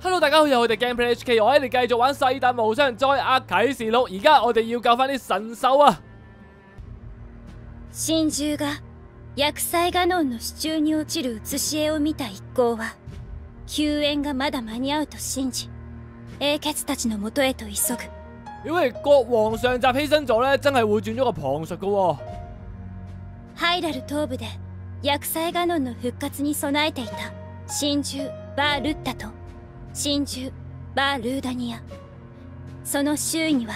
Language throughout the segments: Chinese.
Hello，大家好，又係我哋 Gameplay HK，我喺度繼續玩《世達無雙：災厄啟示錄》，而家我哋要救翻啲神獸啊！真珠が薬剤ガノンの支柱に落ちる写し絵を見た一行は救援がまだ間に合うと信じ英傑たちのもとへと急ぐ如果係國王上集犧牲咗咧，真係會轉咗個旁述噶喎。 ハイラル東部で薬剤ガノンの復活に備えていた。真珠バー・ルッタと。真珠バー・ルーダニア。その周囲には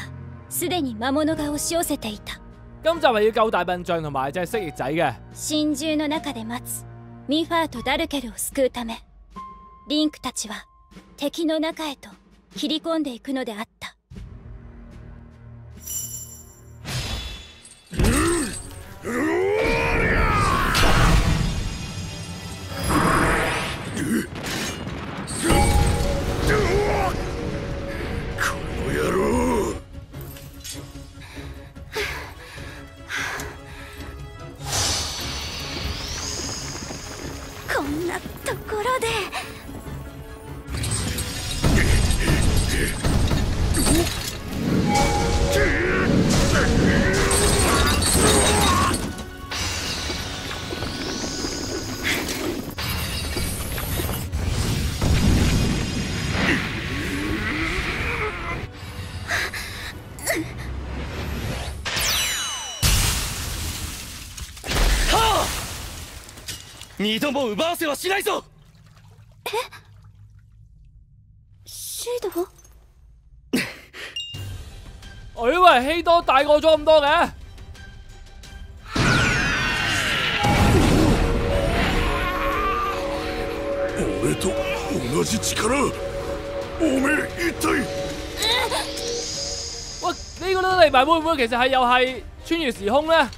すでに魔物が押し寄せていた。今集係要救大笨象同埋隻蜥蜴仔嘅。真珠の中で待つ。ミファーとダルケルを救うため。リンクたちは敵の中へと切り込んでいくのであった二度も奪わせはしないぞ。シード？我以為希多大過咗咁多嘅。俺と同じ力。おめえ一体。喂，呢、個都嚟埋，會唔會其實係又係穿越時空咧？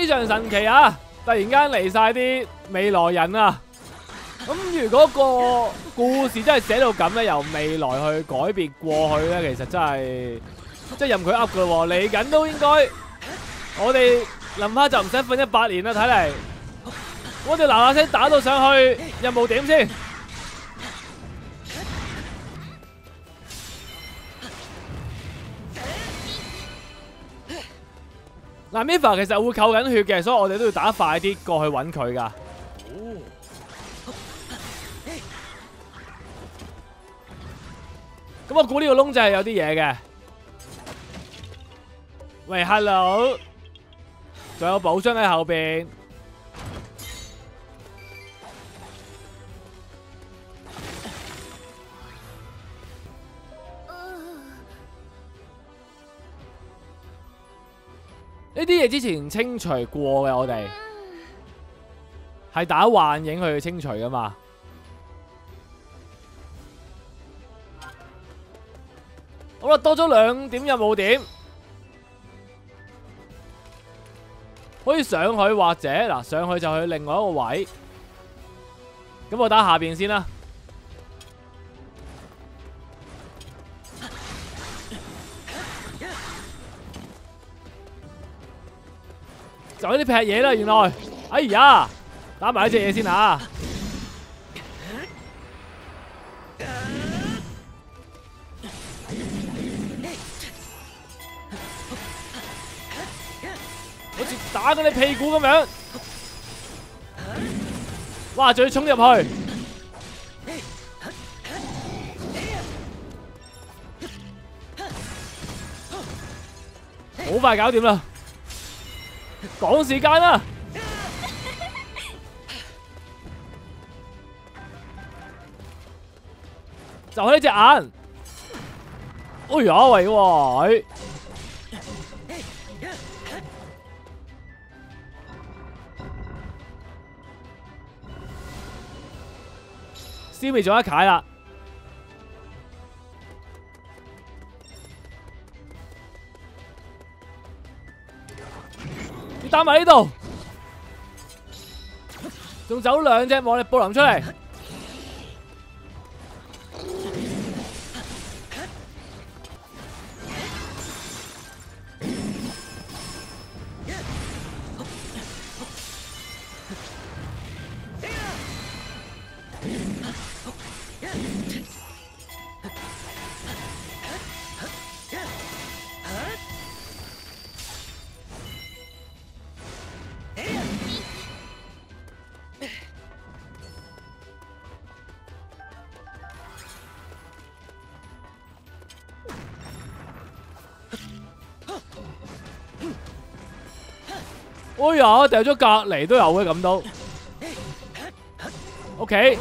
非常神奇啊！突然間嚟晒啲未來人啊！咁如果個故事真係寫到咁咧，由未來去改變過去咧，其實真係即系任佢噏噶喎。嚟緊都應該，我哋林花就唔使瞓一百年啦，睇嚟。我哋嗱嗱声打到上去任務點先。嗱，Mifa 其实会扣緊血嘅，所以我哋都要打快啲过去揾佢噶。咁我估呢个窿就係有啲嘢嘅。喂，hello，仲有宝箱喺后面。嘢之前清除過嘅，我哋係打幻影去清除噶嘛。好啦，多咗兩點任務點，可以上去或者嗱上去就去另外一個位。咁我打下边先啦。就呢啲劈嘢啦，原來，哎呀，打埋呢隻嘢先啊！好似打到你屁股咁樣，哇！仲要衝入去，好快搞掂啦！趕時間啦！就係呢隻眼。哎呀喂喎！消滅咗一楷啦！打埋呢度，仲走兩隻魔力布林出嚟。哎呀，掉咗隔離都有嘅咁都。OK，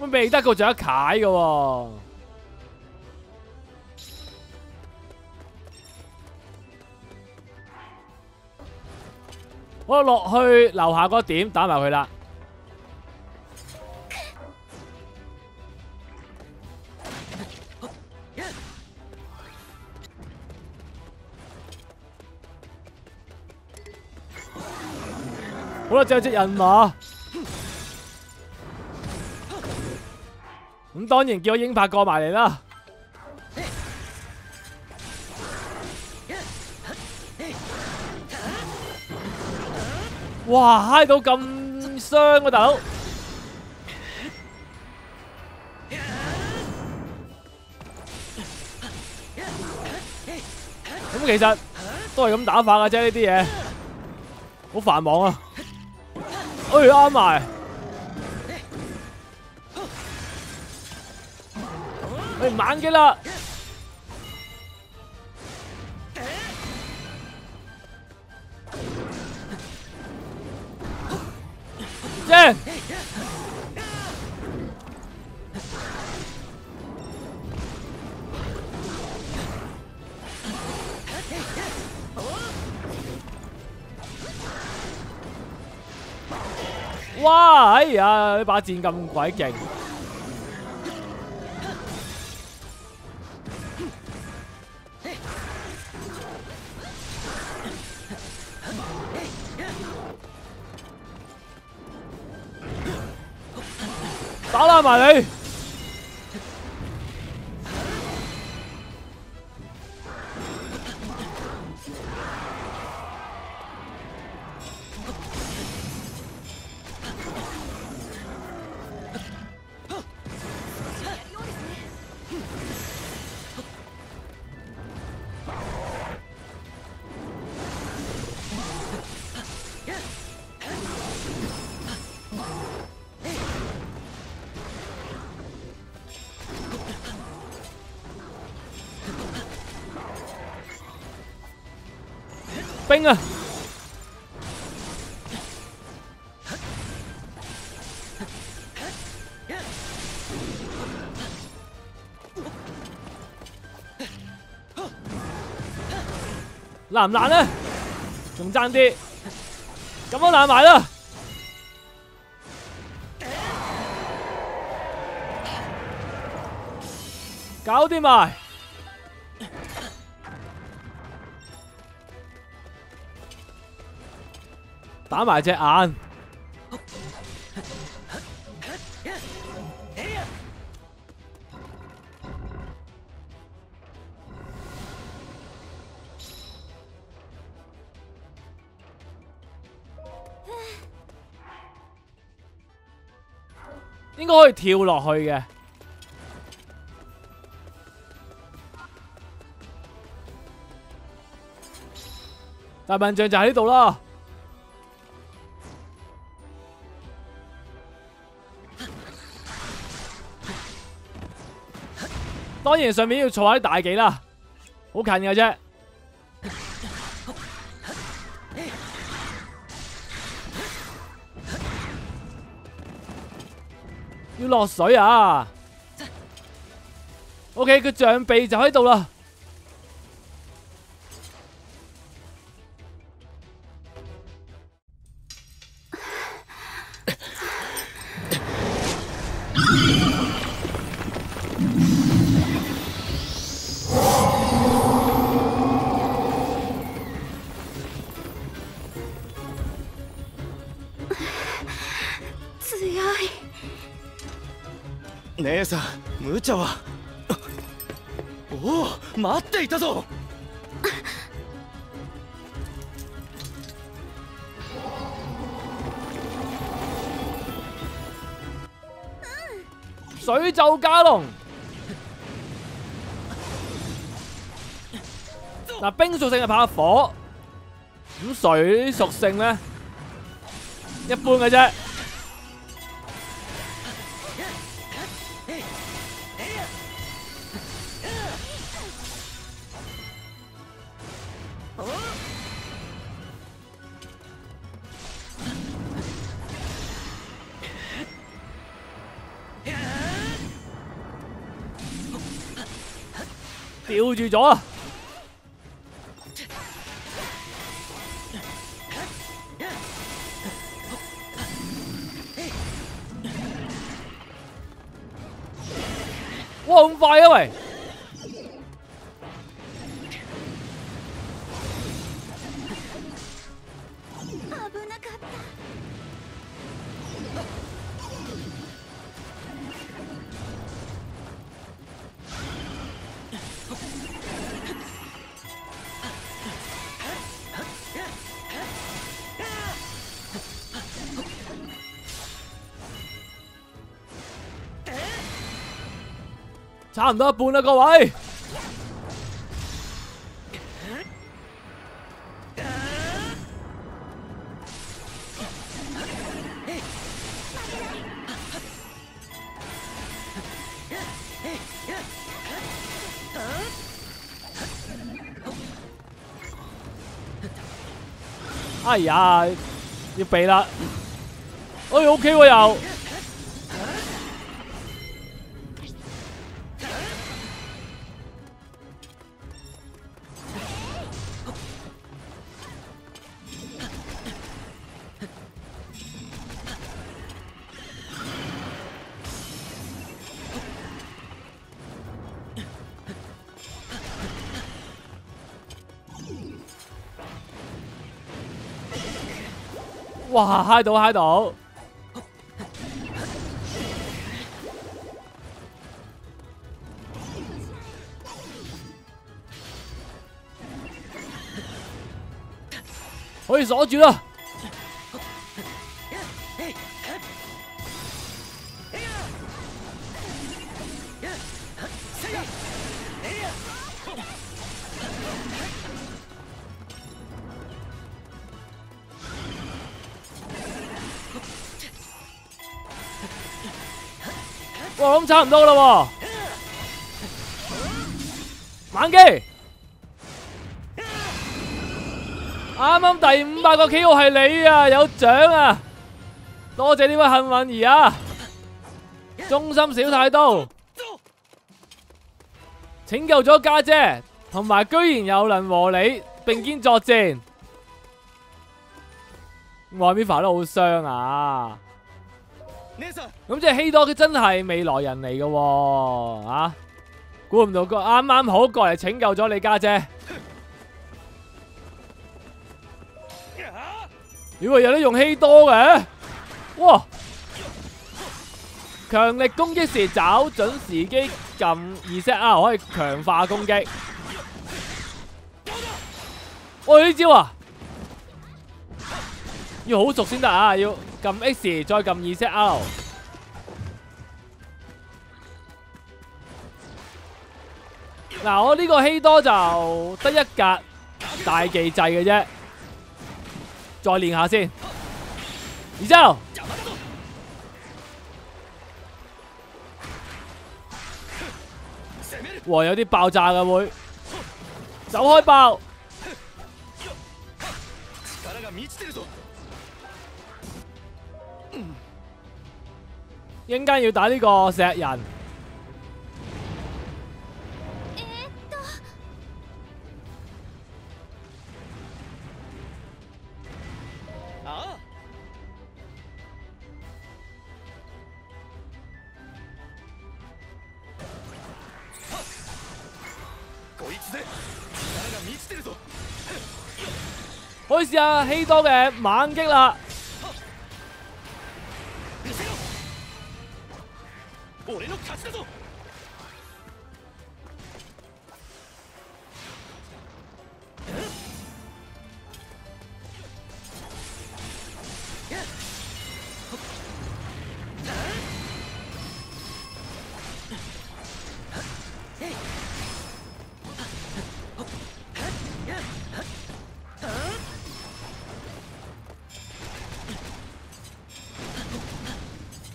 咁未得個仲有一楷嘅喎。我落去樓下嗰點打埋佢啦。好啦，仲有隻人馬。咁當然叫我英法過埋嚟啦。哇，嗨到咁傷啊，大佬！咁其實都係咁打法嘅啫，呢啲嘢好繁忙啊！哎，啱埋。哎，猛嘅啦！呢把箭咁鬼劲，打爛埋你！冰啊！爛唔爛咧？仲爭啲，咁都爛埋啦！搞掂埋。打埋隻眼，應該可以跳落去嘅。大笨象就喺呢度啦。当然上面要坐下啲大几啦，好近嘅啫，要落水啊！OK，个象鼻就喺度啦。姉さん無茶はおお待っていたぞ水咒加龍。嗱，冰屬性係怕火，咁水屬性咧一般嘅啫。 吊住咗啊！差唔多一半啦，各位。哎呀，要避啦！哎，OK 喎又。哇，嗨到嗨到！可以锁住啦！差唔多啦喎！猛機，啱啱第五百個 K.O. 係你啊，有獎啊！多謝呢位幸運兒啊！忠心小太刀拯救咗家姐，同埋居然有能和你並肩作戰，外面發得好傷啊！咁即係希多佢真係未來人嚟嘅喎，啊！估唔到個啱啱好過嚟拯救咗你家姐。如果有得用希多嘅，哇！強力攻擊時找準時機撳 ZR 可以強化攻擊。喂，呢招啊，要好熟先得啊！要撳 X 再撳 ZR。嗱，我呢個希多就得一格大技制嘅啫，再練下先。然之後，哇，有啲爆炸嘅會，走開爆！力が満ちてるぞ一陣間要打呢個石人，えーっとああこいつで力が満ちてるぞ可以試下希多嘅猛擊啦！ 俺の勝ちだぞ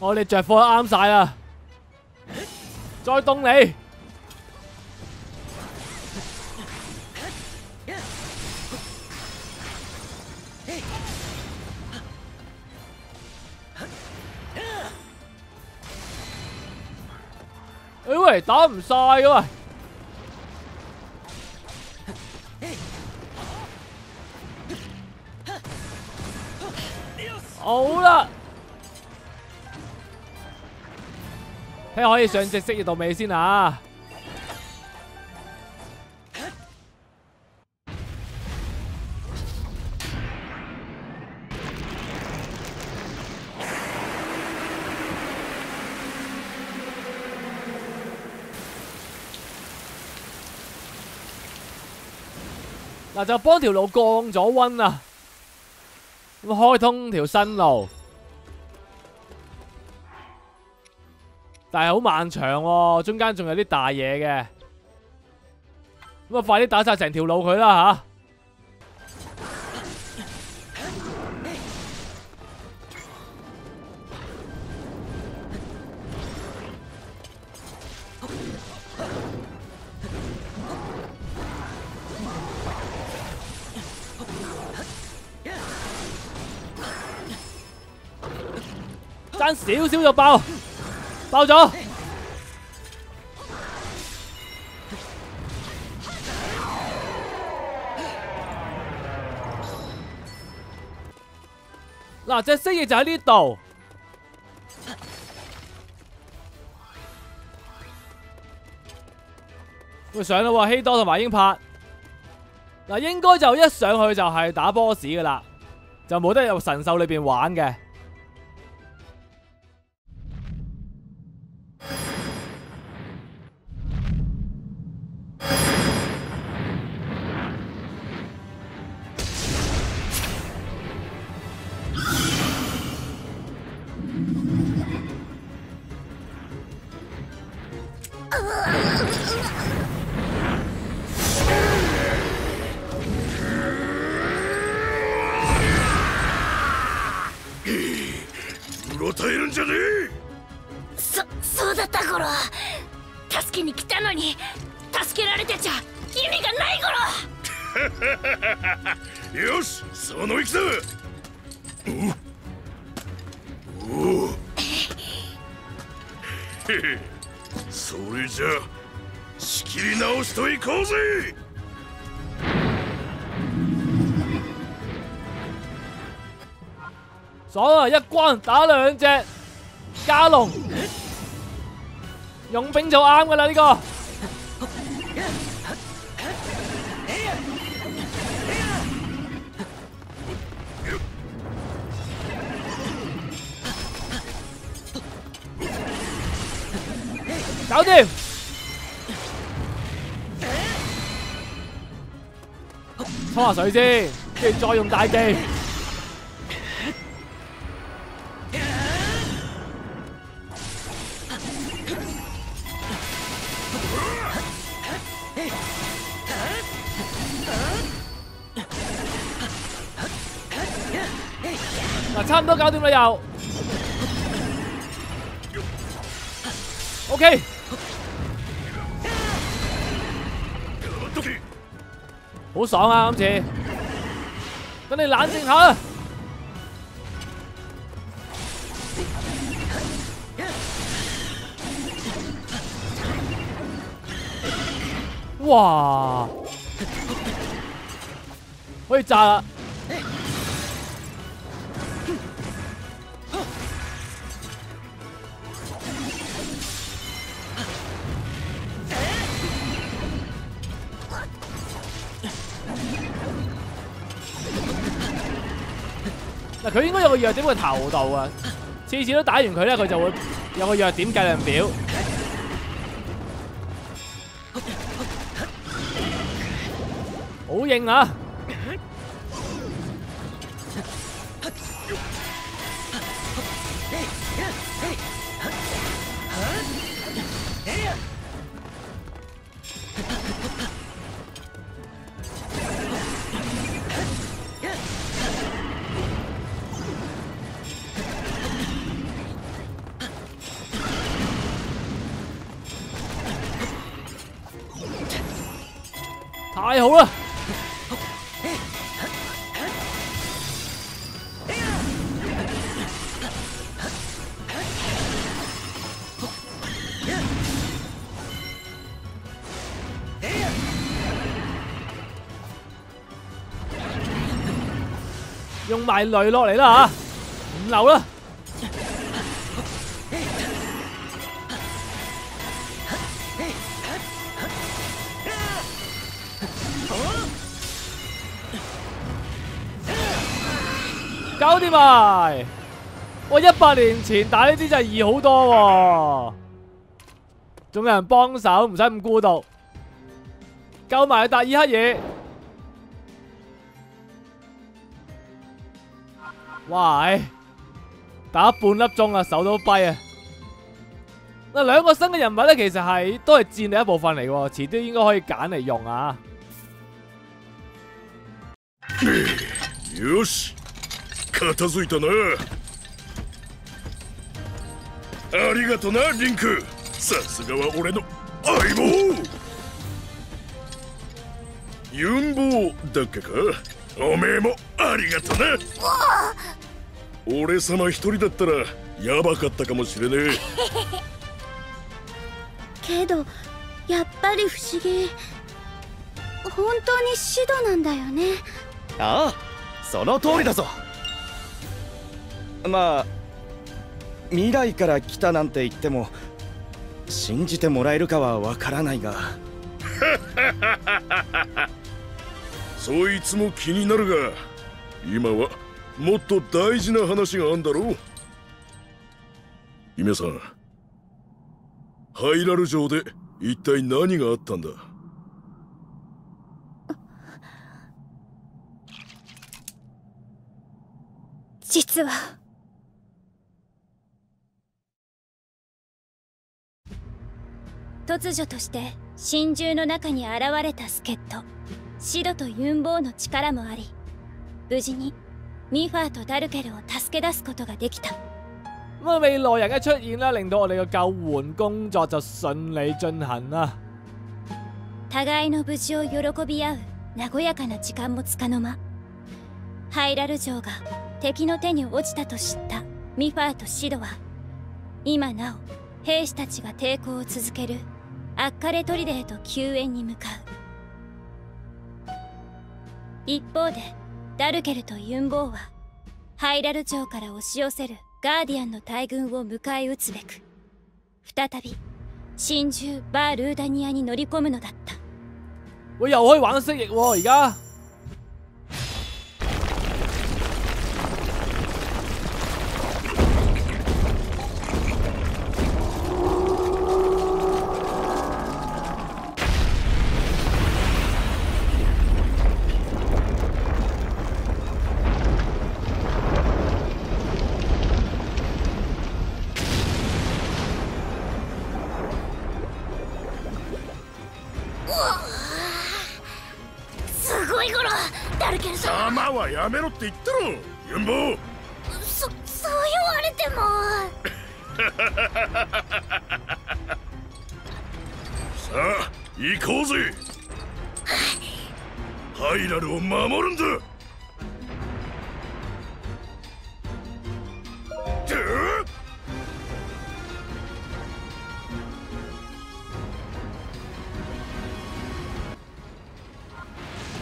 我哋着火啱晒啦， 再凍你。哎喂，打唔晒噶喂！好啦，睇可以上隻職業度未先啊！嗱，就幫條路降咗温啊，咁開通條新路，但係好漫長喎，中間仲有啲大嘢嘅，咁啊快啲打晒成條路佢啦吓！爭少少就爆，爆咗。嗱，隻蜥蜴就喺呢度。會上啦喎，希多同埋英柏。嗱，應該就一上去就係打 boss 噶啦，就冇得入神獸裏邊玩嘅。爽啊！一關打兩隻加龍，用兵就啱噶啦呢個。搞掂，冲下水先，跟住再用大技。啦又。OK，好爽啊今次。等你冷静下啦。哇！可以炸啦！佢應該有個弱點喺個頭度啊！次次都打完佢咧，佢就會有個弱點計量表。好硬啊！太好啦！用埋雷落嚟啦吓，唔留啦！搞掂埋！哇，一百年前打呢啲真係易好多喎，仲有人幫手，唔使咁孤獨。救埋达尔克嘢！哇，打半粒鐘啊，手都跛啊！嗱，兩個新嘅人物咧，其實係都係戰力一部分嚟喎，遲啲應該可以揀嚟用啊！片付いたな。ありがとなリンク。さすがは俺の相棒。ユンボウだっけか？おめえもありがとな。俺様一人だったらやばかったかもしれね けどやっぱり不思議。本当にシドなんだよね。ああその通りだぞまあ未来から来たなんて言っても信じてもらえるかはわからないが。そいつも気になるが今はもっと大事な話があんだろう。姫さんハイラル城で一体何があったんだ？実は突如として真珠の中に現れた助っ人シドとユンボウの力もあり無事にミファーとダルケルを助け出すことができた咁啊，未來人嘅出現咧，令到我哋嘅救援工作就順利進行啦。互いの無事を喜び合う和やかな時間もつかの間ハイラル城が敵の手に落ちたと知ったミファーとシドは今なお兵士たちが抵抗を続けるアッカレ砦へと救援に向かう一方でダルケルとユンボーはハイラル町から押し寄せるガーディアンの大軍を迎え撃つべく再び真珠バールーダニアに乗り込むのだった喂，又可以玩蜥蜴喎，而家。行こうぜハイラルを守るんだてー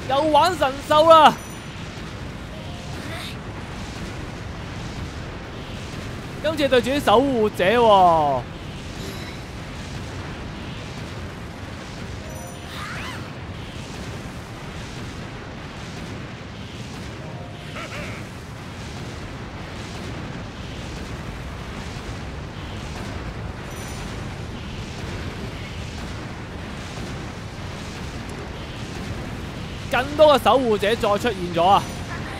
又玩神獸啦！今次對住啲守護者喎、 更 多个守护者再出现咗啊！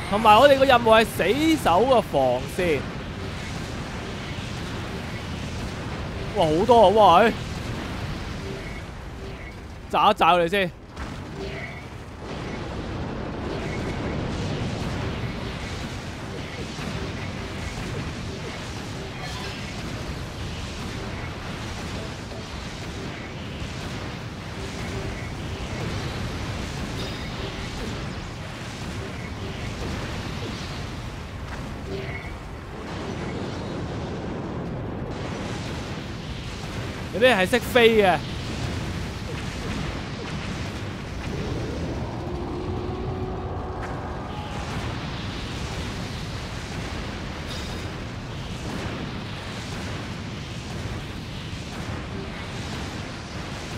同埋我哋個任务系死守個防线。哇，好多啊！哇，喂炸一炸佢哋先。有啲係識飛嘅。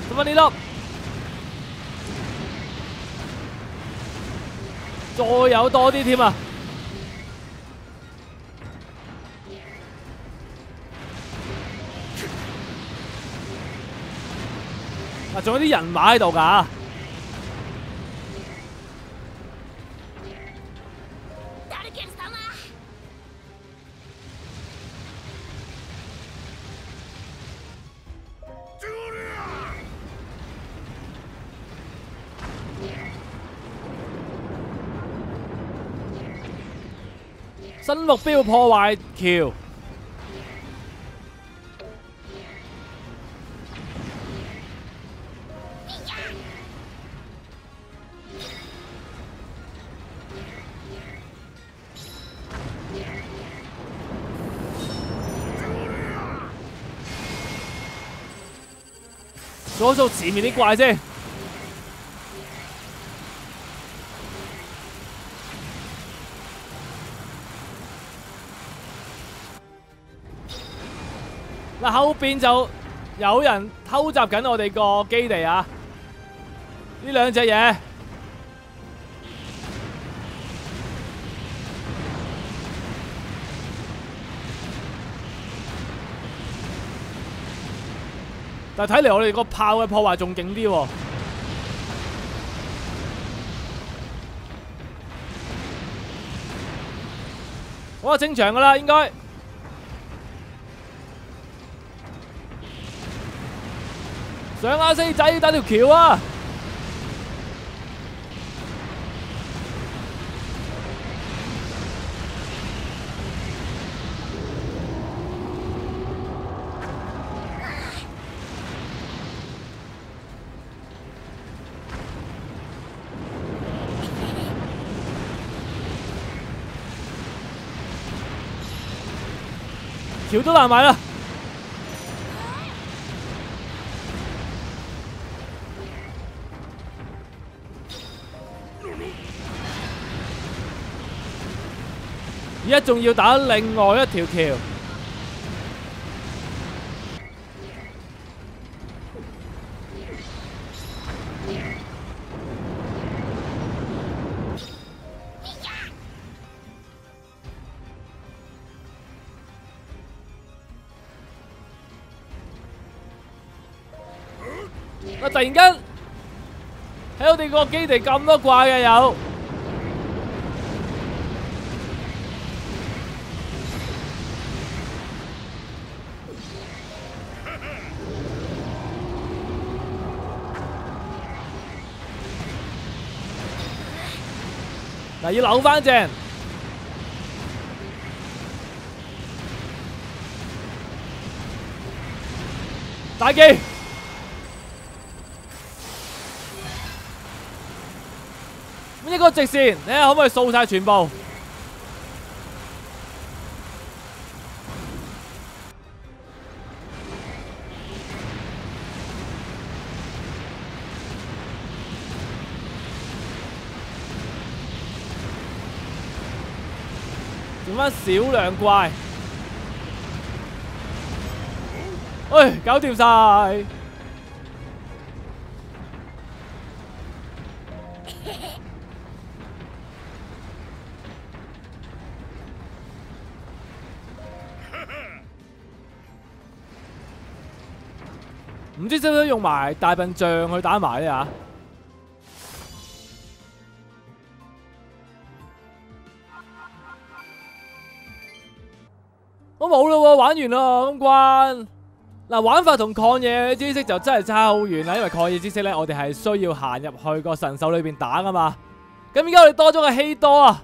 得翻呢粒，再有多啲添啊！啊，仲有啲人馬喺度㗎。ダルケル様新目標破壞橋。 掃一掃前面啲怪先。嗱，后边就有人偷袭紧我哋个基地啊！呢两只嘢，但睇嚟我哋个炮嘅破坏仲劲啲喎。好啊，正常噶啦，应该。上阿，四仔，打条桥啊！桥都爛埋啦！而家仲要打另外一条桥。個基地咁多怪嘅有。嗱，要扭翻正。大机。呢个直線，你可唔可以掃晒全部？剩翻少量怪，喂，搞掂晒。唔知使唔使用埋大笨象去打埋咧？吓我冇咯，玩完咯，关嗱玩法同抗野知识就真系差好远啦。因为抗野知识咧，我哋系需要行入去个神兽里边打㗎嘛。咁而家我哋多咗个希多啊，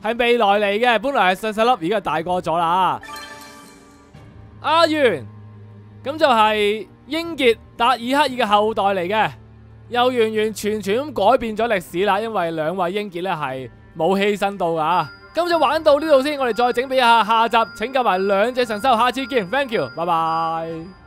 系未来嚟嘅，本来系细细粒，而家大个咗啦。阿元咁就系。英杰达尔克尔嘅后代嚟嘅，又完完全全咁改变咗历史啦，因为两位英杰咧系冇牺牲到噶。咁就玩到呢度先，我哋再整備一下下集，请教埋两只神兽，下次见，thank you，拜拜。